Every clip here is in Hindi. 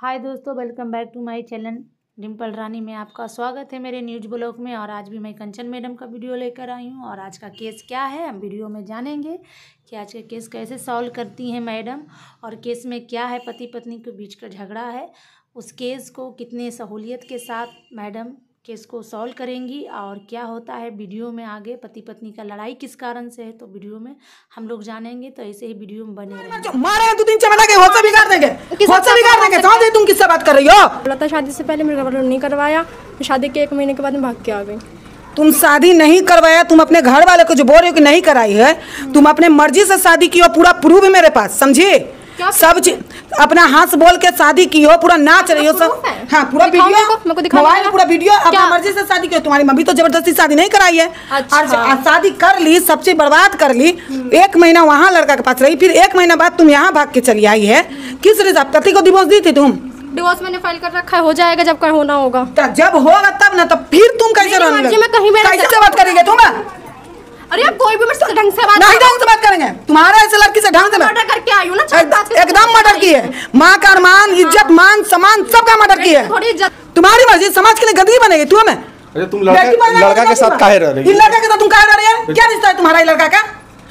हाय दोस्तों welcome back to my channel Dimple Rani में आपका स्वागत है मेरे न्यूज़ ब्लॉग में और आज भी मैं कंचन मैडम का वीडियो लेकर आई हूँ। और आज का केस क्या है, हम वीडियो में जानेंगे कि आज का केस कैसे सॉल्व करती हैं मैडम और केस में क्या है पति पत्नी के बीच का झगड़ा है। उस केस को कितने सहूलियत के साथ मैडम केस को सॉल्व करेंगी और क्या होता है वीडियो में आगे पति पत्नी का लड़ाई किस कारण से है तो वीडियो में हम लोग जानेंगे तो ऐसे ही वीडियो में बने मारे दो तीन चमड़ा के होश से बिगाड़ देंगे। होश बिगाड़ देंगे समझ तुम किससे बात कर रही हो? बोला शादी से पहले मेरे घर वालों नहीं करवाया मैं शादी के एक महीने के बाद मैं भाग के आ गई। तुम शादी नहीं करवाया तुम अपने घर वाले को जो बोल रहे हो कि नहीं कराई है तुम अपने मर्ज़ी से शादी की हो पूरा प्रूफ है मेरे पास समझी? सब चीज़ अपना हाथ बोल के शादी की हो पूरा नाच रही हो सब। हाँ पूरा वीडियो। मोबाइल में पूरा वीडियो अपना मर्ज़ी से शादी की हो तुम्हारी मम्मी तो ज़बरदस्ती शादी नहीं कराई है। अच्छा। और शादी कर ली सब चीज़ बर्बाद कर ली। एक महीना वहाँ लड़का के पास रही फिर एक महीना बाद तुम यहाँ भाग के चली आई है। किस रिज़र्व कति को डिवोर्स दी थी तुम? डिवोर्स मैंने फ़ाइल कर रखा है हो जाएगा जब होना होगा। जब होगा तब ना तो फिर तुम कैसे? में कहीं कैसे बात करेंगे तुम? अरे आप कोई भी मेरे से ढंग से बात नहीं ढंग से बात करेंगे। तुम्हारे ऐसे लड़की से ढंग से मर्डर करके आई हूँ ना एकदम मर्डर की है। माँ का अरमान इज़्ज़त मान सम्मान सबका मर्डर की है। थोड़ी इज़्ज़त। तुम्हारी मर्ज़ी समाज के लिए गंदगी बनेगी तू हमें। अरे तुम लड़का लड़का के साथ काहे रह रही इन लड़का के साथ तुम काहे रह रही है? क्या रिश्ता है तुम्हारा ये लड़का का?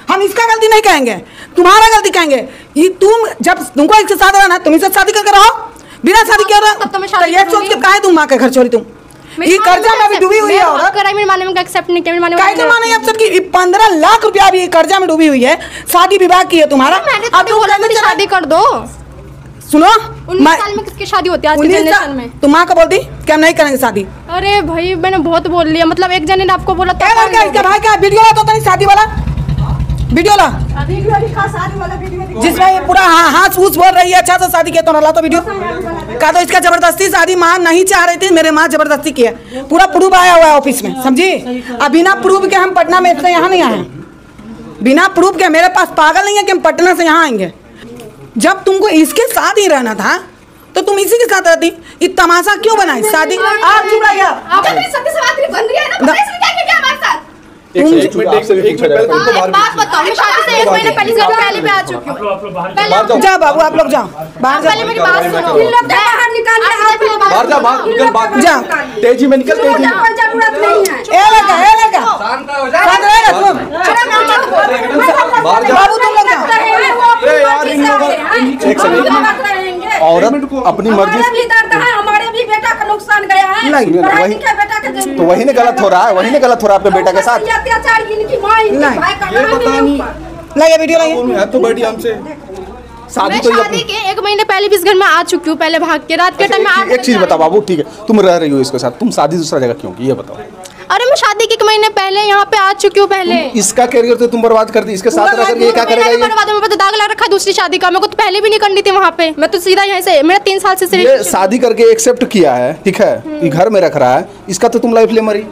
हम इसका गलती नहीं कहेंगे। तुम्हारा गलती कहेंगे। ये तुम जब तुमको इसके साथ रहना तुम इससे शादी करके रहो। बिना शादी किए रहो। तब तो मैं शादी ये सोच के काहे तुम माँ के घर छोड़ी तुम? ये कर्जा में अभी डूबी हुई है औरत। करा मेरे माने में एक्सेप्ट नहीं किया मेरे माने काहे के माने आप सबकी पंद्रह लाख रुपया अभी कर्जा में डूबी हुई है। शादी विवाह की है तुम्हारा। तो अब तुम बोला कहते शादी कर दो। सुनो उन्नीस साल में किसकी शादी होती है? आज के जनरेशन साल में। तुम माँ बोल बोलती क्या नहीं करेंगे शादी। अरे भाई मैंने बहुत बोल लिया। मतलब एक जने ने आपको बोला क्या तो लड़का भाई का वीडियो आता तो नहीं शादी वाला? वीडियो ला। जिसमें ये पूरा हाँ हाँ फूस बोल रही है अच्छा से शादी किया तो ना ला तो वीडियो। का तो इसका ज़बरदस्ती शादी माँ नहीं चाह रही थी मेरे माँ ज़बरदस्ती किया पूरा प्रूफ आया हुआ है ऑफ़िस में समझी? अब बिना प्रूफ के हम पटना में इतने यहाँ नहीं आए हैं। बिना प्रूफ के मेरे पास पागल नहीं है कि हम पटना से यहाँ आएँगे। जब तुमको इसके साथ ही रहना था तो तुम इसी के साथ रहती। ये तमाशा क्यों बनाई? शादी आप चुप रहिए जाओ। बाबू आप लोग जाओ। बाहर। तेज़ी में निकल तेज़ी है। बाबू तुम लोग औरत अपनी मर्ज़ी नुकसान गया है। नहीं, वही- बेटा के तो वही ने गलत हो। रहा है वही ने गलत हो रहा है आपके बेटा के साथ। अत्याचार इनकी माँ इनके नहीं, भाई का ये नाम पता है नहीं। वीडियो लाइए कौन है तो बड़ी हमसे। शादी तो शादी के एक महीने पहले भी इस घर में आ चुकी हूँ पहले भाग के रात के अच्छा, टाइम में एक चीज- बताओ बाबू ठीक है तुम रह रही हो इसके साथ तुम शादी दूसरा जगह क्यों की ये बताओ। अरे मैं शादी के एक महीने पहले यहाँ पे आ चुकी हूँ पहले। इसका करियर तो तुम बर्बाद कर दी इसके साथ रह करके क्या करेगा भी बर्बाद मेरे तो दाग लग रखा दूसरी शादी का मेरे को तो पहले भी नहीं करनी थी वहाँ पे। मैं तो सीधा यहाँ से मेरा तीन साल से ये शादी करके एक्सेप्ट किया है ठीक है? ये घर में रख रहा है इसका तो तुम लाइफ ले मरी।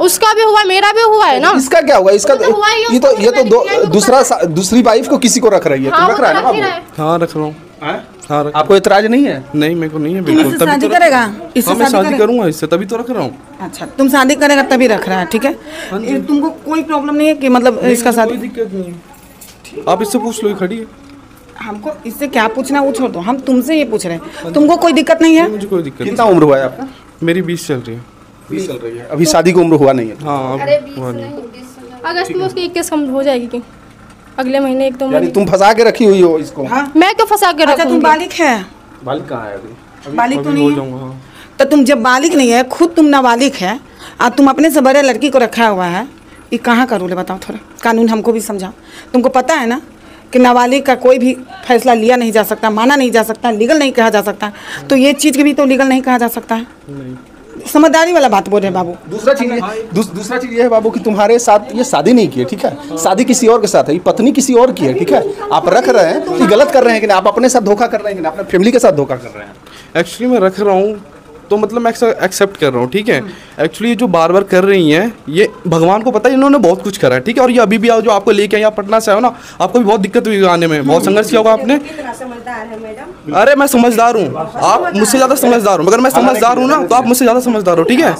उसका भी हुआ मेरा भी हुआ है ना? इसका क्या हुआ? इसका वो तो हुआ ये तो ये तो ही नहीं, दूसरा दूसरी वाइफ को किसी को रख रही है हाँ, तुम रख तो रहा है ना। हाँ रख रहा हूँ। हैं? हाँ आपको इतराज नहीं है? नहीं मेरे को नहीं है बिल्कुल तभी शादी तो करेगा? इससे हाँ मैं शादी करूँगा? इससे तभी तो रख रहा हूँ। अच्छा तुम शादी करेगा तभी रख रहा है ठीक है? तुमको कोई प्रॉब्लम नहीं है कि मतलब इसका शादी दिक्कत नहीं। आप इससे पूछ लो खड़ी है। हमको इससे क्या पूछना है वो छोड़ दो। हम तुमसे ये पूछ रहे हैं। तुमको कोई दिक्कत नहीं है? मुझे कोई दिक्कत कितना उम्र हुआ है आपका? मेरी बीस चल रही है। बीस चल रही है। अभी शादी की उम्र हुआ नहीं है। हाँ अगस्त में उसकी इक्कीस हो जाएगी कि अगले महीने एक दो यानी तुम फंसा के रखी हुई हो इसको? हाँ। मैं क्यों फंसा के अच्छा तुम बालिक है। बालिक कहाँ है अभी? बालिक तो नहीं है। हाँ। तो तुम जब बालिक नहीं है खुद तुम नाबालिग है और तुम अपने से बड़े लड़की को रखा हुआ है ये कहाँ का रूल है बताओ थोड़ा। कानून हमको भी समझाओ। तुमको पता है ना कि नाबालिग का कोई भी फैसला लिया नहीं जा सकता माना नहीं जा सकता लीगल नहीं कहा जा सकता। तो ये चीज़ भी तो लीगल नहीं कहा जा सकता है। समझदारी वाला बात बोल रहे हैं बाबू। दूसरा चीज़ ये- दूस, दूसरा चीज़ ये है बाबू कि तुम्हारे साथ ये शादी नहीं की है ठीक है? शादी किसी और के साथ है ये पत्नी किसी और की है ठीक है? आप रख रहे हैं ये गलत कर रहे हैं कि नहीं? आप अपने साथ धोखा कर रहे हैं कि नहीं? अपने फैमिली के साथ धोखा कर रहे हैं? एक्चुअली मैं रख रहा हूँ तो मतलब मैं एक्सेप्ट कर रहा हूँ ठीक है? एक्चुअली ये जो बार बार कर रही हैं ये भगवान को पता है इन्होंने बहुत कुछ करा है ठीक है? और ये अभी भी आओ जो आपको लेके आई आप पटना से आओ ना आपको भी बहुत दिक्कत हुई आने में बहुत संघर्ष किया होगा आपने। अरे मैं समझदार हूँ। आप मुझसे ज़्यादा समझदार हूँ अगर मैं समझदार हूँ ना तो आप मुझसे ज़्यादा समझदार हो ठीक है?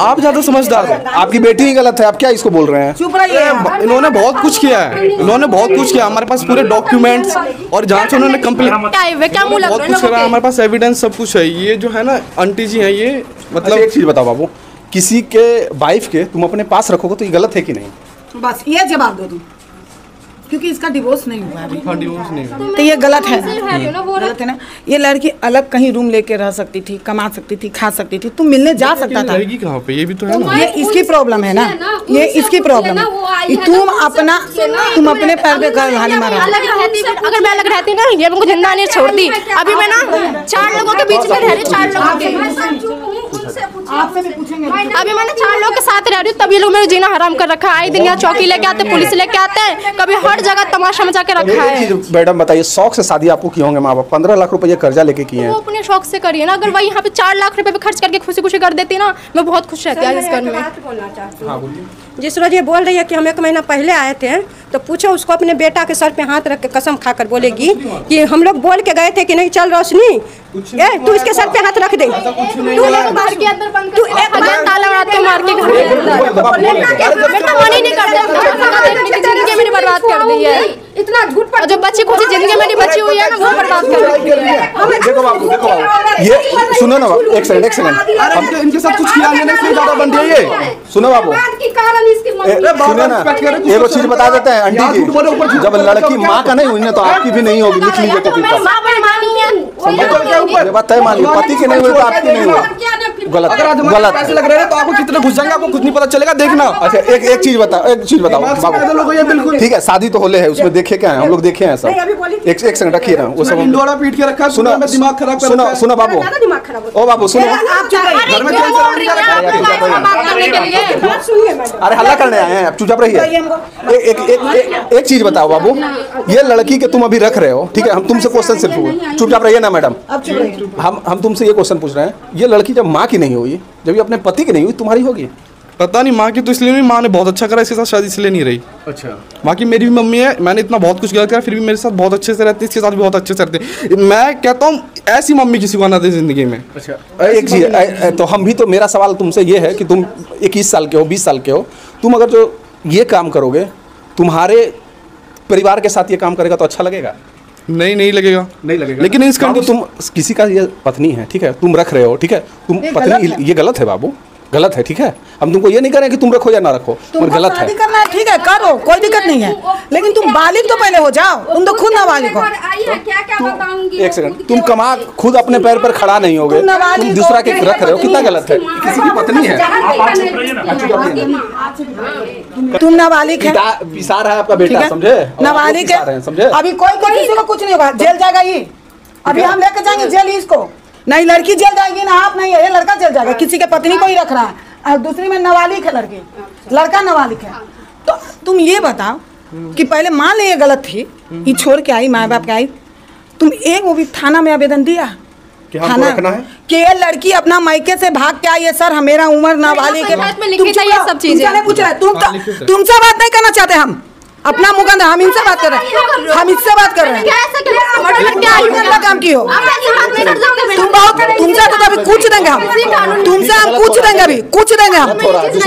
आप ज़्यादा समझदार हो। आपकी बेटी ही गलत है आप क्या इसको बोल रहे हैं? चुप रहिए अरे, इन्होंने बहुत कुछ किया है इन्होंने बहुत कुछ किया हमारे पास पूरे डॉक्यूमेंट्स और जहाँ से उन्होंने कंप्लेन है लग बहुत कुछ करा हमारे पास एविडेंस सब कुछ है ये जो है ना आंटी जी हैं ये मतलब मतलब एक चीज़ बताओ बाबू किसी के वाइफ के तुम अपने पास रखोगे तो ये गलत है कि नहीं? बस ये जवाब दो तुम क्योंकि इसका डिवोर्स नहीं हुआ अभी। हाँ डिवोर्स नहीं हुआ। तो ये गलत है। ना गलत है ना? ये लड़की अलग कहीं रूम लेके रह सकती थी कमा सकती थी खा सकती थी तुम मिलने जा सकता था। रहेगी कहाँ पे? ये भी तो है ना। ये इसकी प्रॉब्लम है ना? ये इसकी प्रॉब्लम है तुम अपना तुम अपने पैर पे घर हाली मारा। अलग रहती अगर मैं अलग रहती ना ये मुझे ज़िंदा नहीं छोड़ती अभी मैं ना चार लोगों के बीच में रह रही चार लोगों के आपसे भी पूछेंगे। अभी मैंने चार लोग के साथ रह रही हूँ तभी लोग मेरे जीना हराम कर रखा है। आए दिन यहाँ चौकी लेके आते पुलिस लेके आते हैं। कभी हर जगह तमाशा मचा के रखा है। मैडम बताइए शौक से शादी आपको किए होंगे माँ बाप पंद्रह लाख रुपए कर्जा लेके किए हैं। अपने शौक से करिए ना। अगर वही यहाँ पे चार लाख रुपए खर्च करके खुशी खुशी कर देती ना मैं बहुत खुश रहती आज इस घर में। जिस रोज ये बोल रही है कि हम एक महीना पहले आए थे तो पूछो उसको अपने बेटा के सर पे हाथ रख के कसम खाकर बोलेगी कि हम लोग बोल के गए थे कि नहीं चल रोशनी ए तू इसके सर पे हाथ रख दे। तू एक बार के अंदर बंद तू एक बार ताला मार के मार के घर के अंदर बेटा मन ही। नहीं करता। ज़िंदगी मेरी बर्बाद कर दी है। इतना झूठ और जो बच्ची खुशी ज़िंदगी मेरी बची हुई है ना वो बर्बाद कर दी है। देखो बाबू देखो बाबू। ये सुनो ना बाबू एक सेकंड एक सेकंड इनके साथ कुछ किया इसलिए ज़्यादा बन गया ये। सुनो बाबू। के कारण ए, सुनिए ना एगो चीज़ बता देते हैं अंडी की जब लड़की माँ का नहीं हुई ना तो आपकी भी नहीं होगी लिख लीजिए है बात तय ली पति की नहीं हुई तो आपकी नहीं हुई। गलत। अगर आज गलत। पैसे लग रहे हैं तो आपको कितने घुस जाएँगे आपको कुछ नहीं पता चलेगा देखना। अच्छा एक एक चीज़ बताओ एक चीज़ बताओ ठीक है शादी तो होले है उसमें देखे क्या है हम लोग देखे हैं सब। एक एक सेकंड रखिए ना वो सब इंडोरा पीट के रखा है सुनो सुनो दिमाग खराब कर सुनो। सुनो बाबू। दिमाग खराब होता ओ बाबू सुनो। आप चुप रहिए। घर में कैंसर होने का रखा। बात करने के लिए। सुनिए मैडम। अरे हल्ला करने आए हैं आप चुपचाप रहिए। एक एक एक चीज़ बताओ बाबू। ये लड़की के तुम अभी रख रहे हो ठीक है हम तुमसे क्वेश्चन सिर्फ़ चुपचाप रहिए ना मैडम। हम हम तुमसे ये क्वेश्चन पूछ रहे हैं। ये लड़की जब माँ की नहीं हुई जब ये अपने पति की नहीं हुई तुम्हारी होगी। पता नहीं माँ की तो इसलिए नहीं माँ ने बहुत अच्छा करा इसके साथ शादी इसलिए नहीं रही। अच्छा। बाकी मेरी भी मम्मी है मैंने इतना बहुत कुछ गलत करा फिर भी मेरे साथ बहुत अच्छे से रहती है इसके साथ भी बहुत अच्छे से रहते हैं। मैं कहता हूँ ऐसी मम्मी किसी को आना दे ज़िंदगी में। अच्छा। एक चीज़ तो हम भी तो मेरा सवाल तुमसे ये है कि तुम इक्कीस साल के हो बीस साल के हो तुम अगर जो ये काम करोगे तुम्हारे परिवार के साथ ये काम करेगा तो अच्छा लगेगा? नहीं नहीं लगेगा। नहीं लगेगा। लेकिन इस बाबू तो तुम किसी का ये पत्नी है ठीक है? तुम रख रहे हो ठीक है? तुम पत्नी ये गलत है बाबू। गलत है ठीक है? हम तुमको ये नहीं करें कि तुम रखो या ना रखो पर गलत है। करना है ठीक है करो कोई दिक्कत नहीं है। लेकिन तुम बालिग तो पहले हो जाओ तुम तो खुद नाबालिग हो। है एक सेकंड तुम कमा खुद अपने पैर पर खड़ा नहीं होगे तुम दूसरा के हो, रख रहे हो कितना गलत है? किसी की पत्नी है। तुम नाबालिग है। रहा है आपका बेटा समझे? नाबालिग रहे है समझे? अभी कोई कोई किसी को कुछ नहीं होगा जेल जाएगा ये। अभी हम लेकर जाएँगे जेल इसको। नहीं लड़की जेल जाएगी ना आप नहीं है ये लड़का जेल जाएगा किसी के पत्नी को ही रख रहा है। और दूसरी में नाबालिग है लड़की लड़का नाबालिग है। तो तुम ये बताओ कि पहले मान ले ये गलत थी ये छोड़ के आई माँ बाप के आई तुम एक वो भी थाना में आवेदन दिया? कि हमको रखना है? कि ये लड़की अपना मायके से भाग के आई है सर हम- मेरा उम्र नाबालिग है। तुम सब चीज़ें। पूछ हाँ, तो। तुमसे बात नहीं करना चाहते हम। अपना मुकंद हम इनसे बात कर रहे हैं। हम इससे बात कर रहे हैं। काम की हो। तुम बहुत तुमसे तो अभी कुछ देंगे हम। तुमसे हम कुछ देंगे अभी। कुछ देंगे हम।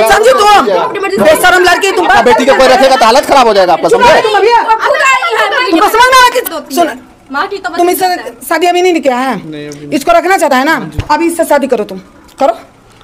समझी तुम? बेशरम लड़की तुम बेटी के कोई रखेगा तो हालत खराब हो जाएगा आपका समझे? माँ की तो तुम इससे शादी अभी नहीं किया है। इसको रखना चाहता है ना? अभी इससे शादी करो तुम। करो।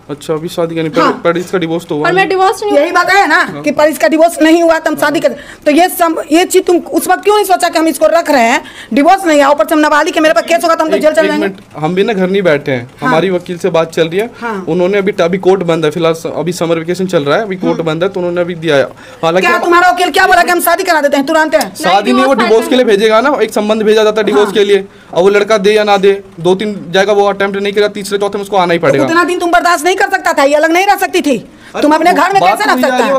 अच्छा अभी शादी करनी हाँ। पर पर इसका डिवोर्स तो हुआ पर मैं डिवोर्स नहीं यही बात है ना कि पर इसका डिवोर्स नहीं हुआ तो हम शादी कर तो ये सम, ये चीज़ तुम उस वक्त क्यों नहीं सोचा कि हम इसको रख रहे हैं? डिवोर्स नहीं है ऊपर से हम नाबालिग के मेरे पास केस होगा तो हम तो जेल चल जाएँगे। हम भी ना घर नहीं बैठे हैं। हमारी वकील से बात चल रही है। हाँ। उन्होंने अभी अभी कोर्ट बंद है फ़िलहाल अभी समर वेकेशन चल रहा है अभी कोर्ट बंद है तो उन्होंने अभी दिया है। हालाँकि क्या तुम्हारा वकील क्या बोला कि हम शादी करा देते हैं? तुरंत है। शादी नहीं वो डिवोर्स के लिए भेजेगा ना एक संबंध भेजा जाता है डिवोर्स के लिए। और वो लड़का दे या ना दे दो तीन जाएगा वो अटेम्प्ट नहीं करेगा तीसरे चौथे में उसको आना ही पड़ेगा। उतना दिन तुम बर्दाश्त नहीं कर सकता था ये अलग नहीं रह सकती थी। तुम अपने घर में कैसे रख है, वो सकता है।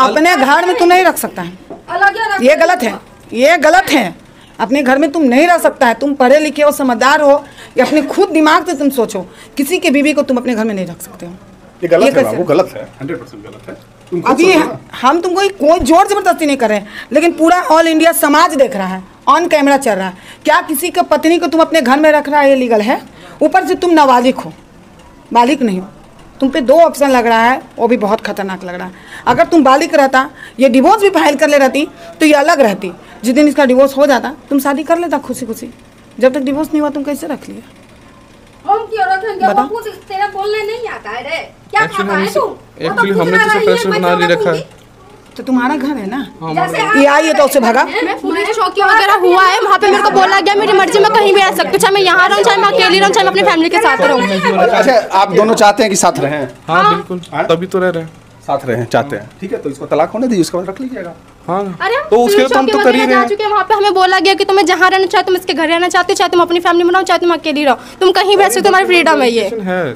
अपने घर में तुम नहीं रख सकता है। ये गलत है। ये गलत है। अपने घर में तुम नहीं रह सकता है तुम पढ़े लिखे हो समझदार हो या अपने खुद दिमाग से तुम सोचो किसी की बीवी को तुम अपने घर में नहीं रख सकते हो। ये गलत ये है? बाबू गलत है हंड्रेड परसेंट गलत है। तुम अभी हम तुमको कोई ज़ोर ज़बरदस्ती नहीं कर रहे हैं लेकिन पूरा ऑल इंडिया समाज देख रहा है ऑन कैमरा चल रहा है। क्या किसी के पत्नी को तुम अपने घर में रख रहा है ये लीगल है? ऊपर से तुम नाबालिग हो। बालिक नहीं हो। तुम पे दो ऑप्शन लग रहा है वो भी बहुत खतरनाक लग रहा है। अगर तुम बालिक रहता ये डिवोर्स भी फ़ाइल कर ले रहती तो ये अलग रहती। जिस दिन इसका डिवोर्स हो जाता तुम शादी कर लेता खुशी खुशी जब तक डिवोर्स नहीं हुआ तुम कैसे रख लिया? हम क्यों रखेंगे बताओ। वो तेरा बोलने नहीं आता है रे? क्या Actually, खाता है तू? हमने तो है, बना ले रखा है। तो तुम्हारा घर है ना? ये आई है तो उसे भगा। पुलिस चौकी वगैरह हुआ है वहाँ पे मेरे को बोला गया मेरी मर्ज़ी में कहीं भी रह सकती हूँ चाहे मैं यहाँ रहूँ चाहे मैं अकेली रहूँ चाहे मैं अपनी फैमिली के साथ रहूँ। अच्छा आप दोनों चाहते हैं कि साथ रहें? हाँ बिल्कुल तभी तो रह रहे हैं। साथ रहें चाहते हैं। ठीक है तो इसको तलाक होने दीजिए उसके बाद रख लीजिएगा। हाँ। तो उसके लिए तो हम तो कर ही रहे हैं। वहाँ पे हमें बोला गया कि तुम्हें जहाँ रहना चाहे तुम इसके घर रहना चाहते हो चाहे तुम अपनी फैमिली में रहो चाहे तुम अकेली रहो। तुम कहीं भी रह सकते हो तुम्हारी फ्रीडम है ये। है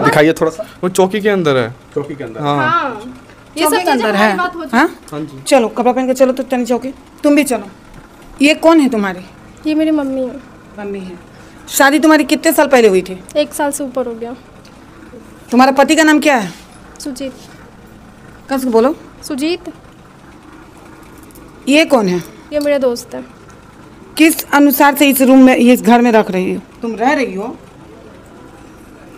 दिखाइए थोड़ा सा। वो चौकी के अंदर है। चौकी के अंदर। हाँ। हाँ। ये सब अंदर है। हाँ हाँ? चलो कपड़ा पहन के चलो तो तनी चौकी। तुम भी चलो। ये कौन है तुम्हारी? ये मेरी मम्मी है। मम्मी है। शादी तुम्हारी कितने साल पहले हुई थी? एक साल से ऊपर हो गया। तुम्हारा पति का नाम क्या है? सुजीत। कस बोलो? सुजीत। ये कौन है? ये मेरे दोस्त है। किस अनुसार से इस रूम में इस घर में रख रही हो? तुम रह रही हो?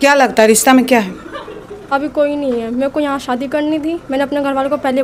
क्या लगता है रिश्ता में क्या है? अभी कोई नहीं है। मेरे को यहाँ शादी करनी थी। मैंने अपने घर वालों को पहले